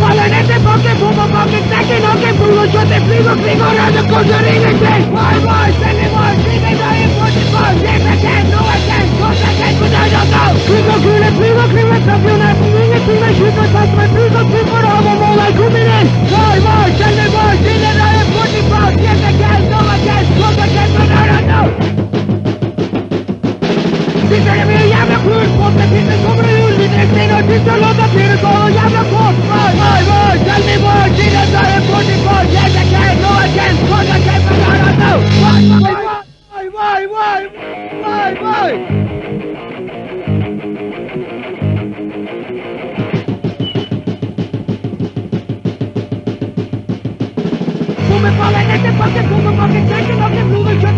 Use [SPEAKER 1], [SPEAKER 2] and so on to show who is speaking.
[SPEAKER 1] faller nette Pocken, Pumper Pocken, Decke, Nocke, Pulver, Schotte, Flieger, Flieger, Rade, Kosche, Ringe, Tisch, Ball, Ball, Stelle, Ball, Schiene, Reihe, Putte, Ball, Schiene, Ken, Noah, Ken, Kosche, Ken, Kudaja, Go, Flieger, Kühle, Flieger, Kühle, Kampionet, Ringe, Flieger, Schütte, Fassmann, Flieger, Flieger, Rauber, Mola, Kuminen, Ball, Ball, Stelle, Ball, Schiene, Reihe, Putte, Ball, Schiene, Ken, Noah, Ken, Kosche, Ken, Kudaja, Go. Sitter med jävla skjutskott, det finns en kommer ur vid direkt och tysta och jävla kort, var, var, var, tell me more, tiden där är 44, yes I can, no I can, cause I can, but I don't know, why, why, why, why, why, why, why? Come falla nette pacche, come pacche, senti, no che bluga,